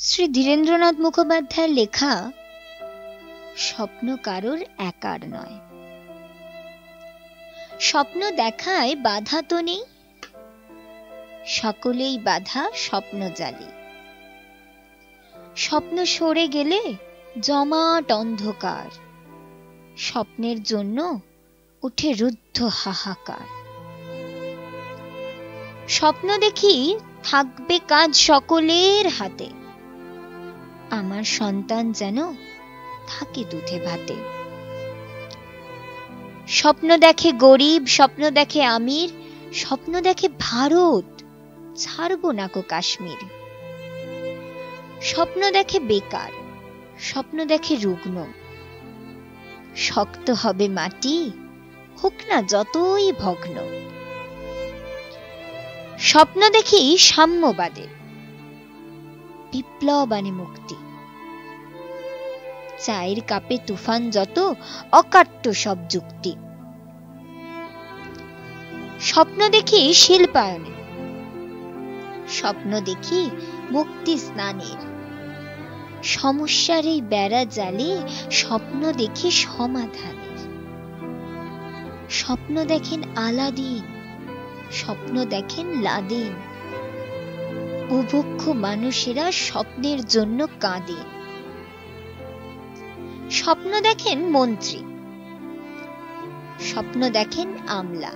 শ্রী ধীরেন্দ্রনাথ মুখোপাধ্যায়ের লেখা স্বপ্ন কারোর একার নয়। স্বপ্ন দেখায় বাধা তো নেই, সকলেই বাধা স্বপ্ন জালে। স্বপ্ন সরে গেলে জমাট অন্ধকার, স্বপ্নের জন্য উঠে রুদ্ধ হাহাকার। স্বপ্ন দেখি থাকবে কাজ সকলের হাতে আমার সন্তান যেন থাকে দুধে ভাতে। স্বপ্ন দেখে গরিব, স্বপ্ন দেখে আমির, স্বপ্ন দেখে ভারত। ছাড়বো না কো কাশ্মীর। স্বপ্ন দেখে বেকার, স্বপ্ন দেখে রুগ্ন। শক্ত হবে মাটি, হোক না যতই ভগ্ন। স্বপ্ন দেখি সাম্যবাদে বিপ্লব আনে মুক্তি। চায়ের কাপে তুফান যত, অকাট্য সব যুক্তি। স্বপ্ন দেখি শিল্পায়নে। স্বপ্ন দেখি মুক্তি স্নানের। সমস্যার এই বেড়া জালে স্বপ্ন দেখি সমাধানের। স্বপ্ন দেখেন আলাদিন, স্বপ্ন দেখেন লাদেন। বুভুক্ষ মানুষেরা স্বপ্নের জন্য কাঁদেন স্বপ্ন দেখেন মন্ত্রী। স্বপ্ন দেখেন আমলা।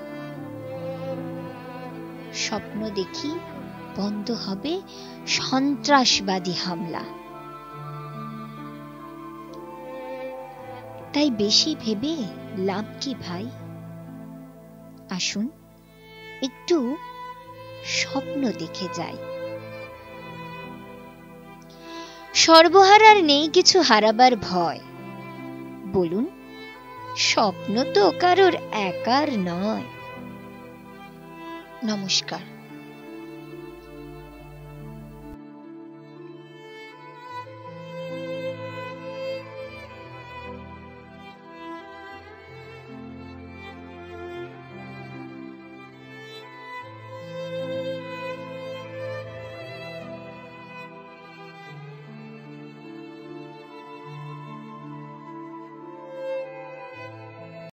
স্বপ্ন দেখি বন্ধ হবে সন্ত্রাসবাদী হামলা। তাই বেশি ভেবে লাভ কি ভাই? আসুন একটু স্বপ্ন দেখে যাই। সর্বহারার নেই কিছু হারাবার ভয়। বলুন স্বপ্ন তো কারোর একার নয়। নমস্কার।